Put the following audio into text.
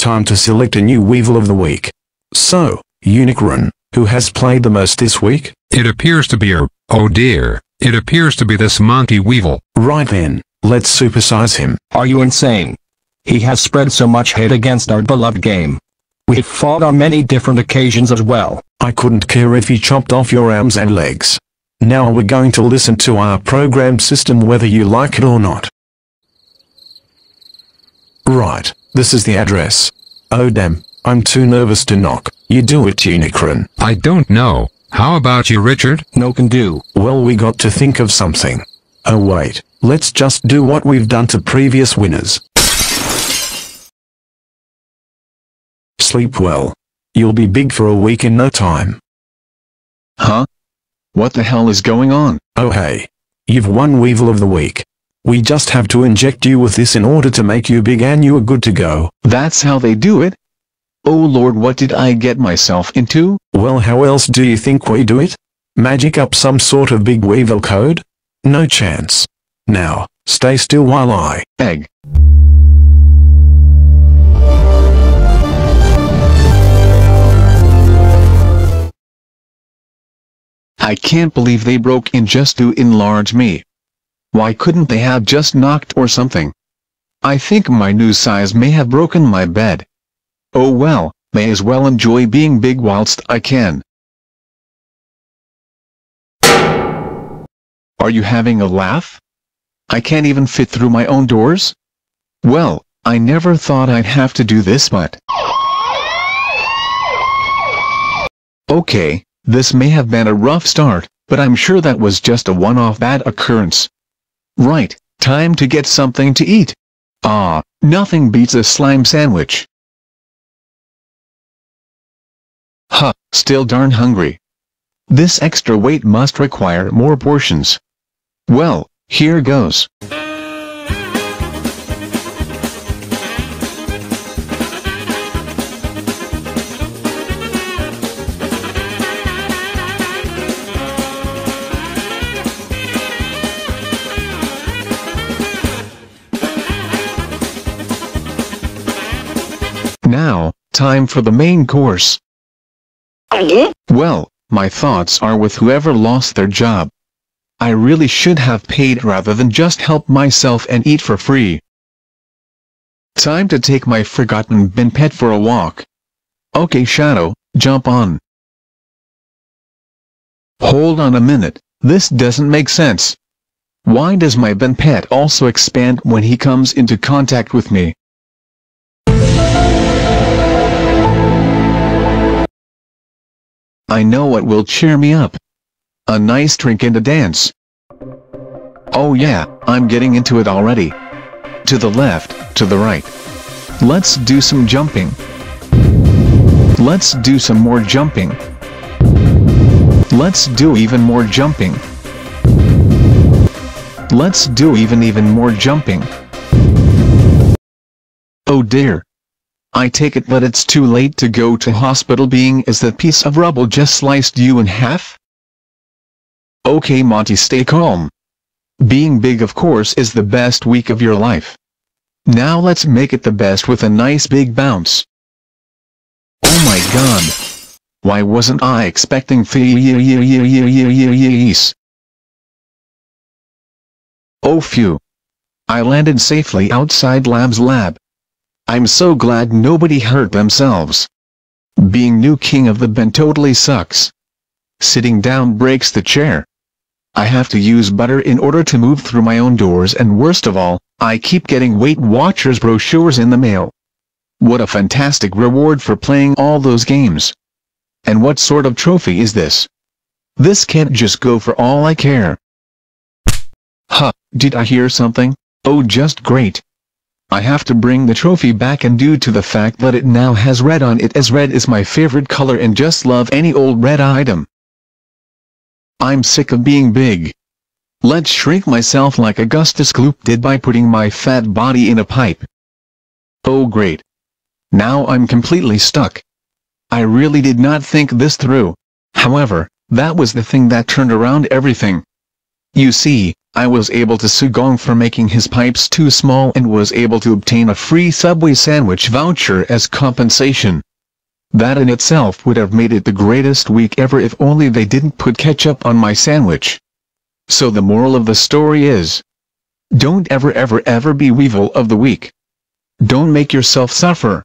Time to select a new Weevil of the Week. So, Unicron, who has played the most this week? It appears to be a, oh dear, it appears to be this monkey weevil. Right then, let's supersize him. Are you insane? He has spread so much hate against our beloved game. We've fought on many different occasions as well. I couldn't care if he chopped off your arms and legs. Now we're going to listen to our program system whether you like it or not. Right, this is the address. Oh damn, I'm too nervous to knock. You do it, Unicron. I don't know. How about you, Richard? No can do. Well, we got to think of something. Oh wait, let's just do what we've done to previous winners. Sleep well. You'll be big for a week in no time. Huh? What the hell is going on? Oh hey. You've won Weevil of the Week. We just have to inject you with this in order to make you big and you're good to go. That's how they do it? Oh lord what did I get myself into? Well how else do you think we do it? Magic up some sort of big Weevil code? No chance. Now, stay still while I... Egg. I can't believe they broke in just to enlarge me. Why couldn't they have just knocked or something? I think my new size may have broken my bed. Oh well, may as well enjoy being big whilst I can. Are you having a laugh? I can't even fit through my own doors? Well, I never thought I'd have to do this but... Okay, this may have been a rough start, but I'm sure that was just a one-off bad occurrence. Right, time to get something to eat. Ah, nothing beats a slime sandwich. Huh, still darn hungry. This extra weight must require more portions. Well, here goes. Now, time for the main course. Well, my thoughts are with whoever lost their job. I really should have paid rather than just help myself and eat for free. Time to take my forgotten bin pet for a walk. Okay Shadow, jump on. Hold on a minute, this doesn't make sense. Why does my bin pet also expand when he comes into contact with me? I know what will cheer me up. A nice drink and a dance. Oh yeah, I'm getting into it already. To the left, to the right. Let's do some jumping. Let's do some more jumping. Let's do even more jumping. Let's do even even more jumping. Oh dear. I take it that it's too late to go to hospital being as that piece of rubble just sliced you in half? Okay Monty stay calm. Being big of course is the best week of your life. Now let's make it the best with a nice big bounce. Oh my god. Why wasn't I expecting? Oh phew. I landed safely outside Lab's lab. I'm so glad nobody hurt themselves. Being new king of the bin totally sucks. Sitting down breaks the chair. I have to use butter in order to move through my own doors and worst of all, I keep getting Weight Watchers brochures in the mail. What a fantastic reward for playing all those games. And what sort of trophy is this? This can't just go for all I care. Huh, did I hear something? Oh just great. I have to bring the trophy back and due to the fact that it now has red on it as red is my favorite color and just love any old red item. I'm sick of being big. Let's shrink myself like Augustus Gloop did by putting my fat body in a pipe. Oh great. Now I'm completely stuck. I really did not think this through. However, that was the thing that turned around everything. You see, I was able to sue Gong for making his pipes too small and was able to obtain a free Subway sandwich voucher as compensation. That in itself would have made it the greatest week ever if only they didn't put ketchup on my sandwich. So the moral of the story is, don't ever ever ever be Weevil of the Week. Don't make yourself suffer.